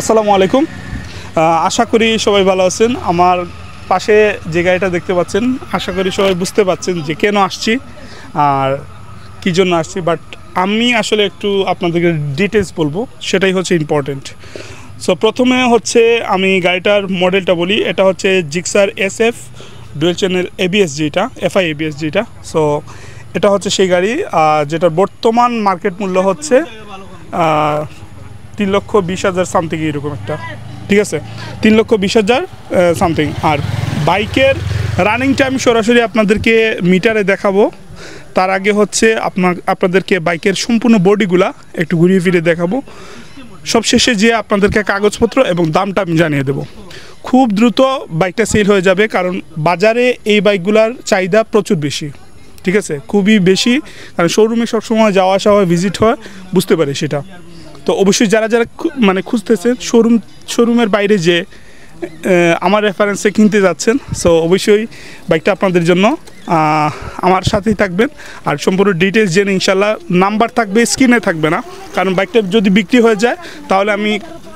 আসসালামু আলাইকুম। আশা করি সবাই ভালো আছেন। আমার পাশে যে গাড়িটা দেখতে পাচ্ছেন, আশা করি সবাই বুঝতে পাচ্ছেন যে কেন আসছি আর কী জন্য আসছি। বাট আমি আসলে একটু আপনাদেরকে ডিটেলস বলব, সেটাই হচ্ছে ইম্পর্টেন্ট সো প্রথমে হচ্ছে আমি গাড়িটার মডেলটা বলি। এটা হচ্ছে Gixxer S F dual channel ABS যেটা এফআই এবিএস জিটা সো এটা হচ্ছে সেই গাড়ি। যেটার বর্তমান মার্কেট মূল্য হচ্ছে তিন লক্ষ বিশ হাজার সামথিং এরকম একটা। ঠিক আছে? তিন লক্ষ বিশ হাজার সামথিং আর বাইকের রানিংটা আমি সরাসরি আপনাদেরকে মিটারে দেখাবো। তার আগে হচ্ছে আপনার, আপনাদেরকে বাইকের সম্পূর্ণ বডিগুলা একটু ঘুরিয়ে ফিরে দেখাবো। সবশেষে যে আপনাদেরকে কাগজপত্র এবং দামটা আমি জানিয়ে দেবো। খুব দ্রুত বাইকটা সেল হয়ে যাবে, কারণ বাজারে এই বাইকগুলার চাহিদা প্রচুর বেশি। ঠিক আছে? খুবই বেশি, কারণ শোরুমে সবসময় যাওয়া আসা হয় ভিজিট হয়, বুঝতে পারি সেটা। তো অবশ্যই যারা যারা মানে খুঁজতেছেন শোরুম শোরুমের বাইরে যে আমার রেফারেন্সে কিনতে যাচ্ছেন সো অবশ্যই বাইকটা আপনাদের জন্য আমার সাথেই থাকবেন। আর সম্পূর্ণ ডিটেলস জেনে ইনশাল্লাহ নাম্বার থাকবে স্ক্রিনে থাকবে না। কারণ বাইকটা যদি বিক্রি হয়ে যায়, তাহলে আমি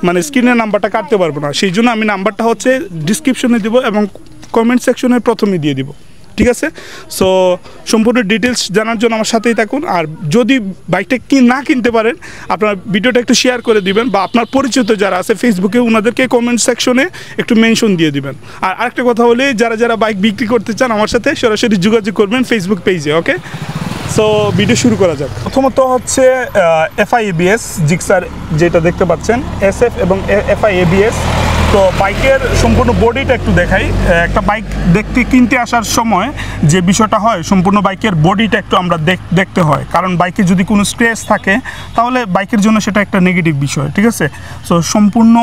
মানে স্ক্রিনের নাম্বারটা কাটতে পারব না। সেই জন্য আমি নাম্বারটা হচ্ছে ডিসক্রিপশনে দিব এবং কমেন্ট সেকশনে প্রথমে দিয়ে দিব। ঠিক আছে? সো সম্পূর্ণ ডিটেলস জানার জন্য আমার সাথেই থাকুন। আর যদি বাইকটা কি না কিনতে পারেন, আপনার ভিডিওটা একটু শেয়ার করে দিবেন বা আপনার পরিচিত যারা আছে ফেসবুকে ওনাদেরকে কমেন্ট সেকশনে একটু মেনশন দিয়ে দিবেন। আর আরেকটা কথা বলি যারা যারা বাইক বিক্রি করতে চান আমার সাথে, সরাসরি যোগাযোগ করবেন ফেসবুক পেজে ওকে সো ভিডিও শুরু করা যাক। প্রথমত হচ্ছে এফআই এবিএস জিক্সার যেটা দেখতে পাচ্ছেন এস এবং এফআই এবিএস তো বাইকের সম্পূর্ণ বডিটা একটু দেখাই। একটা বাইক দেখতে, কিনতে আসার সময় যে বিষয়টা হয়, সম্পূর্ণ বাইকের বডিটা একটু আমরা দেখ- দেখতে হয়। কারণ বাইকে যদি কোনো স্ট্রেস থাকে, তাহলে বাইকের জন্য সেটা একটা নেগেটিভ বিষয়, ঠিক আছে? সো সম্পূর্ণ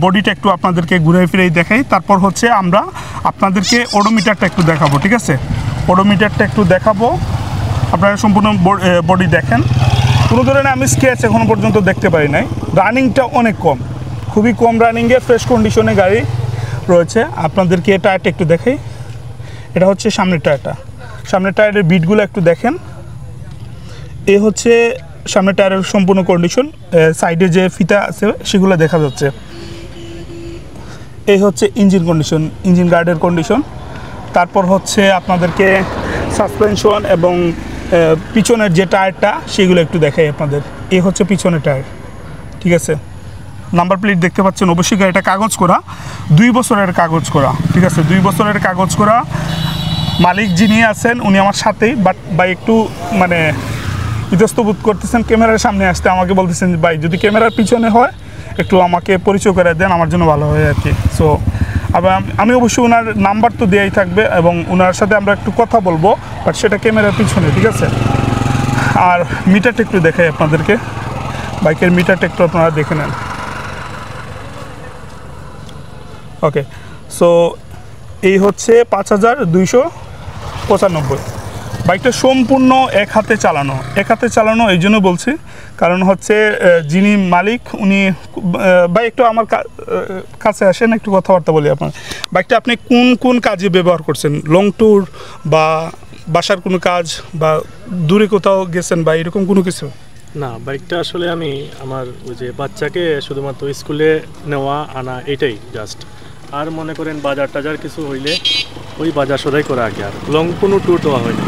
বডিটা একটু আপনাদেরকে ঘুরে ফিরেই দেখাই। তারপর হচ্ছে আমরা আপনাদেরকে ওডোমিটারটা একটু দেখাবো, ঠিক আছে? ওডোমিটারটা একটু দেখাবো। আপনারা সম্পূর্ণ বডি দেখেন। কোনো ধরনের আমি স্কেচ এখনও পর্যন্ত দেখতে পারি নাই। রানিংটা অনেক কম। খুবই কম রানিংয়ে ফ্রেশ কন্ডিশনে গাড়ি রয়েছে। আপনাদেরকে টায়ারটা একটু দেখাই। এটা হচ্ছে সামনের টায়ারটা সামনের টায়ারের বিটগুলো একটু দেখেন। এ হচ্ছে সামনের টায়ারের সম্পূর্ণ কন্ডিশন সাইডে যে ফিতা আছে, সেগুলো দেখা যাচ্ছে। এই হচ্ছে ইঞ্জিন কন্ডিশন ইঞ্জিন গার্ডের কন্ডিশন তারপর হচ্ছে আপনাদেরকে সাসপেনশন এবং পিছনের যে টায়ারটা সেগুলো একটু দেখাই আপনাদের। এ হচ্ছে পিছনের টায়ার ঠিক আছে? নাম্বার প্লেট দেখতে পাচ্ছেন, অবশ্যই গাড়িটা কাগজ করা। দুই বছরের কাগজ করা, ঠিক আছে? দুই বছরের কাগজ করা। মালিক যিনি আছেন, উনি আমার সাথেই বাট ভাই একটু মানে ইতস্ত বোধ করতেছেন। ক্যামেরার সামনে আসতে আমাকে বলতেছেন ভাই, যদি ক্যামেরার পিছনে হয়, একটু আমাকে পরিচয় করে দেন, আমার জন্য ভালো হয় আর কি সো আবার আমি অবশ্যই ওনার নাম্বার তো দেওয়াই থাকবে এবং ওনার সাথে আমরা একটু কথা বলব বাট সেটা ক্যামেরার পিছনে, ঠিক আছে? আর মিটারটা একটু দেখাই আপনাদেরকে। বাইকের মিটারটা একটু আপনারা দেখে নেন। ওকে সো এই হচ্ছে পাঁচ হাজার দুইশো পঁচানব্বই। বাইকটা সম্পূর্ণ এক হাতে চালানো। এক হাতে চালানো এই জন্য বলছি। কারণ হচ্ছে যিনি মালিক, উনি ভাই, একটু আমার কাছে আসেন, একটু কথাবার্তা বলি আপনার। বাইকটা আপনি কোন কোন কাজে ব্যবহার করছেন? লং ট্যুর বা বাসার কোনো কাজ বা দূরে কোথাও গেছেন বা এরকম কোনো কিছু? না, বাইকটা আসলে আমি আমার ওই যে বাচ্চাকে শুধুমাত্র স্কুলে নেওয়া, আনা, এটাই জাস্ট আর মনে করেন বাজার টাজার কিছু হইলে ওই বাজার সদাই করা আগে আর। লং কোনো ট্যুর দেওয়া হয়নি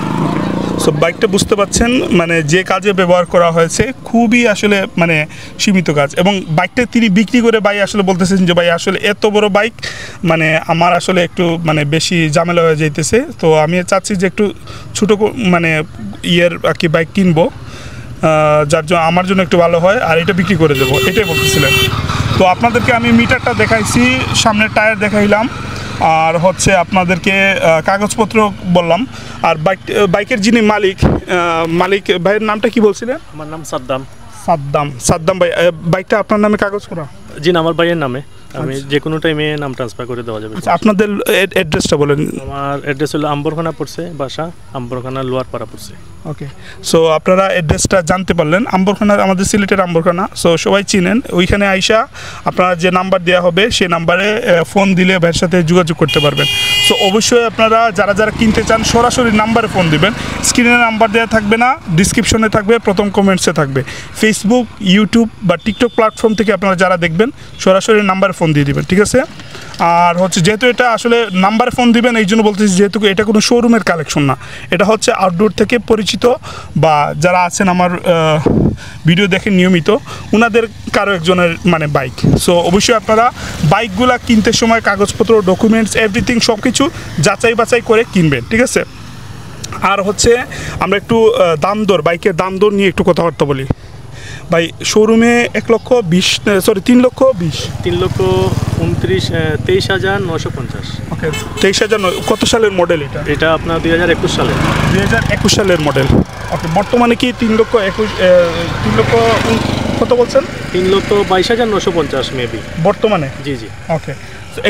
সো বাইকটা বুঝতে পাচ্ছেন মানে যে কাজে ব্যবহার করা হয়েছে, খুবই আসলে মানে সীমিত কাজ। এবং বাইকটা তিনি বিক্রি করে ভাই আসলে বলতেছেন যে, ভাই, আসলে এত বড় বাইক মানে আমার আসলে একটু মানে বেশি ঝামেলা হয়ে যাইতেছে। তো আমি চাচ্ছি যে, একটু ছোটো মানে ইয়ের আর কি বাইক কিনবো। যার জন্য আমার জন্য একটু ভালো হয়, আর এটা বিক্রি করে দেবো। এটাই বলতেছিলেন। তো আপনাদেরকে আমি মিটারটা দেখাইছি সামনের টায়ার দেখাইলাম আর হচ্ছে আপনাদেরকে কাগজপত্র বললাম আর বাইক বাইকের যিনি মালিক মালিক ভাইয়ের নামটা কি বলছিলেন? আমার নাম সাদ্দাম। সাদ্দাম সাদ্দাম ভাই বাইকটা আপনার নামে কাগজ করা? জি না আমার ভাইয়ের নামে। আমি যে কোনো টাইমে নাম ট্রান্সফার করে দেওয়া যাবে। আচ্ছা আপনাদের অ্যাড্রেসটা বলেন। আমার অ্যাড্রেস হলো আম্বরখানা পড়ছে বাসা আম্বরখানা লোয়ার পাড়া পড়ছে। ওকে সো আপনারা অ্যাড্রেসটা জানতে পারলেন। আম্বরখানা আমাদের সিলেটের আম্বরখানা। সো সবাই চিনেন। ওইখানে আইসা আপনারা যে নাম্বার দেওয়া হবে সেই নাম্বারে ফোন দিলে ভাইয়ের সাথে যোগাযোগ করতে পারবেন। সো অবশ্যই আপনারা যারা যারা কিনতে চান সরাসরি নাম্বারে ফোন দিবেন। স্ক্রিনে নাম্বার দেওয়া থাকবে না ডিসক্রিপশনে থাকবে প্রথম কমেন্টসে থাকবে। ফেসবুক ইউটিউব বা টিকটক প্ল্যাটফর্ম থেকে আপনারা যারা দেখবেন সরাসরি নাম্বারে ফোন দিয়ে দিবেন, ঠিক আছে? আর হচ্ছে যেহেতু এটা আসলে নাম্বারে ফোন দিবেন এই জন্য বলতেছি যেহেতু এটা কোনো শোরুমের কালেকশন না। এটা হচ্ছে আউটডোর থেকে পরিচিত বা যারা আছেন আমার ভিডিও দেখেন নিয়মিত ওনাদের কারও একজনের মানে বাইক সো অবশ্যই আপনারা বাইকগুলা কিনতে সময়, কাগজপত্র ডকুমেন্টস এভরিথিং সব কিছু যাচাই বাছাই করে কিনবেন, ঠিক আছে? আর হচ্ছে আমরা একটু দাম দর বাইকের দাম দর নিয়ে একটু কথাবার্তা বলি। ভাই শোরুমে এক লক্ষ বিশ সরি তিন লক্ষ বিশ? তিন লক্ষ উনত্রিশ তেইশ হাজার নশো পঞ্চাশ। ওকে তেইশ হাজার কত সালের মডেল এটা? এটা আপনার দুই হাজার একুশ সালের। দুই হাজার একুশ সালের মডেল ওকে বর্তমানে কি তিন লক্ষ একুশ তিন লক্ষ কত বলছেন? তিন লক্ষ বাইশ হাজার নশো পঞ্চাশ মেবি বর্তমানে? জি জি। ওকে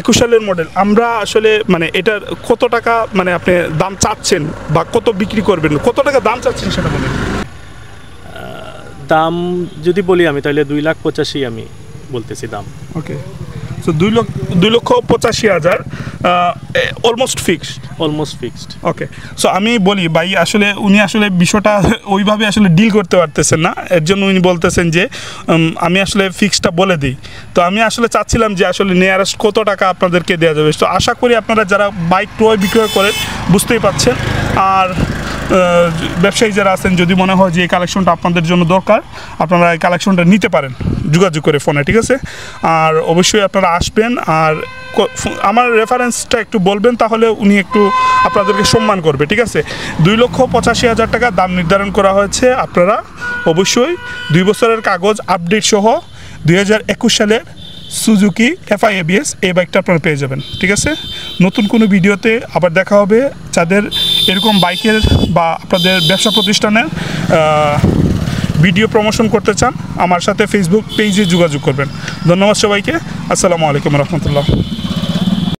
একুশ সালের মডেল আমরা আসলে মানে এটার কত টাকা মানে আপনি দাম চাচ্ছেন বা কত বিক্রি করবেন কত টাকা দাম চাচ্ছেন সেটা বলেন। দাম যদি বলি আমি তাহলে দুই লাখ পঁচাশি আমি বলতেছি দাম। ওকে সো দুই লক্ষ দুই লক্ষ পঁচাশি হাজার almost fixed almost fixed okay so আমি বলি ভাই আসলে উনি আসলে বিষয়টা ওইভাবে আসলে ডিল করতে পারতেছেন না। এর জন্য উনি বলতেছেন যে আমি আসলে ফিক্সটা বলে দিই। তো আমি আসলে চাচ্ছিলাম যে আসলে নিয়ারেস্ট কত টাকা আপনাদেরকে দেওয়া যাবে। তো আশা করি আপনারা যারা বাইক ক্রয় বিক্রয় করেন বুঝতেই পাচ্ছেন। আর ব্যবসায়ী যারা আছেন, যদি মনে হয় যে এই কালেকশনটা আপনাদের জন্য দরকার, আপনারা এই কালেকশনটা নিতে পারেন। যোগাযোগ করে ফোনে ঠিক আছে? আর অবশ্যই আপনারা আসবেন, আর আমার রেফারেন্সটা একটু বলবেন, তাহলে উনি একটু আপনাদেরকে সম্মান করবে, ঠিক আছে? দুই লক্ষ পঁচাশি হাজার টাকা দাম নির্ধারণ করা হয়েছে আপনারা অবশ্যই। দুই বছরের কাগজ আপডেট সহ দুই হাজার একুশ সালের সুজুকি এফআই এবিএস এই বাইকটা আপনারা পেয়ে যাবেন, ঠিক আছে? নতুন কোনো ভিডিওতে আবার দেখা হবে। যাদের এরকম বাইকের বা আপনাদের ব্যবসা প্রতিষ্ঠানের ভিডিও প্রমোশন করতে চান, আমার সাথে ফেসবুক পেজে যোগাযোগ করবেন। ধন্যবাদ সবাইকে। আসসালামু আলাইকুম রহমতুল্লাহ।